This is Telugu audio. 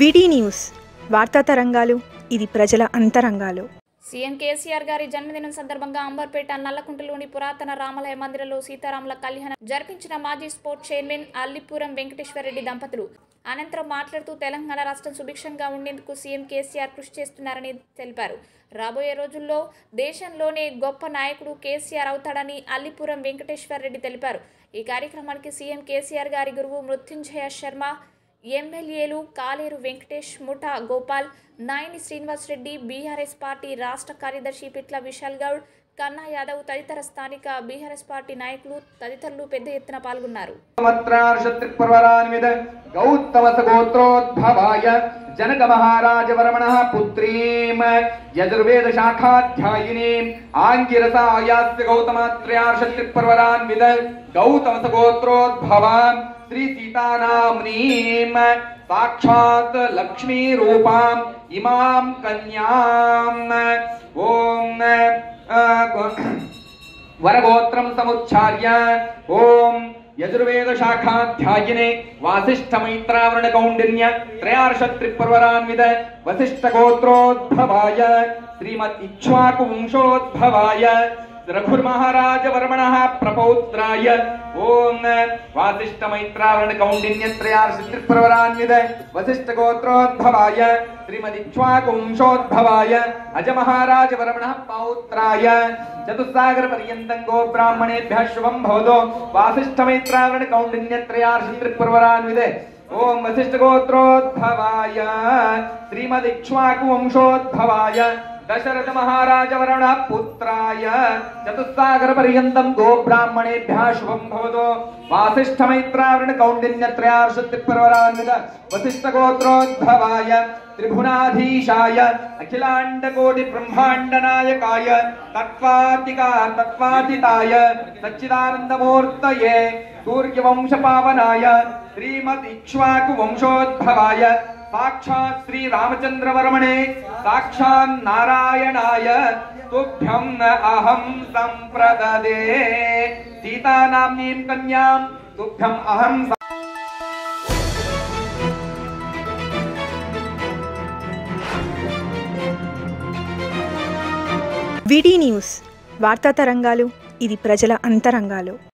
విడి న్యూస్ వార్తా తరంగాలు ఇది ప్రజల అంతరంగాలు. సీఎం కేసీఆర్ గారి జన్మదినం సందర్భంగా అంబర్పేట నల్లకుంటలోని పురాతన రామాలయ మందిరంలో సీతారాముల కళ్యాణం జరిపించిన మాజీ స్పోర్ట్స్ చైర్మన్ అల్లిపురం వెంకటేశ్వరరెడ్డి దంపతులు. అనంతరం మాట్లాడుతూ తెలంగాణ రాష్ట్రం సుభిక్షంగా ఉండేందుకు సీఎం కేసీఆర్ కృషి చేస్తున్నారని తెలిపారు. రాబోయే రోజుల్లో దేశంలోనే గొప్ప నాయకుడు కేసీఆర్ అవుతాడని అల్లిపురం వెంకటేశ్వరరెడ్డి తెలిపారు. ఈ కార్యక్రమానికి సీఎం కేసీఆర్ గారి గురువు మృత్యుంజయ శర్మ ఎమ్మెల్యేలు కాలేరు వెంకటేష్ ముఠా గోపాల్ నాయని శ్రీనివాస్ రెడ్డి బీఆర్ఎస్ పార్టీ రాష్ట్ర కార్యదర్శి పిట్ల విశాల్ గౌడ్ కన్నా యాదవ్ తదితర స్థానిక బీఆర్ఎస్ పార్టీ నాయకులు తదితరులు పెద్ద ఎత్తున పాల్గొన్నారు సంవత్సరార్షత్రిపర్వరాన్విద గౌతమస గోత్రోద్భవాయ జనక మహారాజ వర్మణ పుత్రీం యజుర్వేద శాఖాధ్యాయినీం ఆంగిరసాయాస్య గౌతమాత్రయార్షత్రిపర్వరాన్విద గౌతమస గోత్రోద్భవాం శ్రీ సీతానామ్నీం సాక్షాత్ లక్ష్మీ రూపాం ఇమాం కన్యాం ఓం वरगोत्रं समुच्चार्य ॐ यजुर्वेदशाखाध्यायिने वासिष्ठमैत्रावरणकौण्डिन्य त्रयार्षत्रिपर्वरान्वित वसिष्ठगोत्रोद्भवाय। श्रीमद् इक्ष्वाकुवंशोद्भवाय। रघुर्महाराजवर्मणः प्रपौत्राय। ॐ वासिष्ठमैत्रावर्णकौण्डिन्यत्रयात्प्रवरान्विदे वसिष्ठगोत्रोद्भवाय। श्रीमदिक्ष्वाकुंशोद्भवाय अजमहाराजवर्मणः पौत्राय। चतुस्सागरपर्यन्तं गोब्राह्मणेभ्यः शुभं भवतो। वासिष्ठमैत्रावर्णकौण्डिन्यत्रयाप्रवरान्विदे ॐ वसिष्ठगोत्रोद्भवाय। श्रीमदिक्ष्वाकुवंशोद्भवाय दशरथ महाराज वरुण पुत्राय चतुस्सागर पर्यतम गो ब्राह्मणे शुभम भवतो। वासिष्ठ मैत्रावरण कौंडिन्य त्रयार्षतिपरवरान्वित वसिष्ठ गोत्रोद्भवाय त्रिभुनाधीशाय अखिलांड कोटि ब्रह्मांड नायकाय तत्वातिका तत्वातिताय सच्चिदानंद मूर्तये सूर्य वंश पावनाय श्रीमद इक्ष्वाकु वंशोद्भवाय సాక్షాత్ శ్రీ రామచంద్రవర్మణే సాక్షాన్ నారాయణాయ తుభ్యం అహం సంప్రదదే సీతానామ్నీం కన్యాం తుభ్యం అహం విడి న్యూస్ వార్తా తరంగాలు ఇది ప్రజల అంతరంగాలు.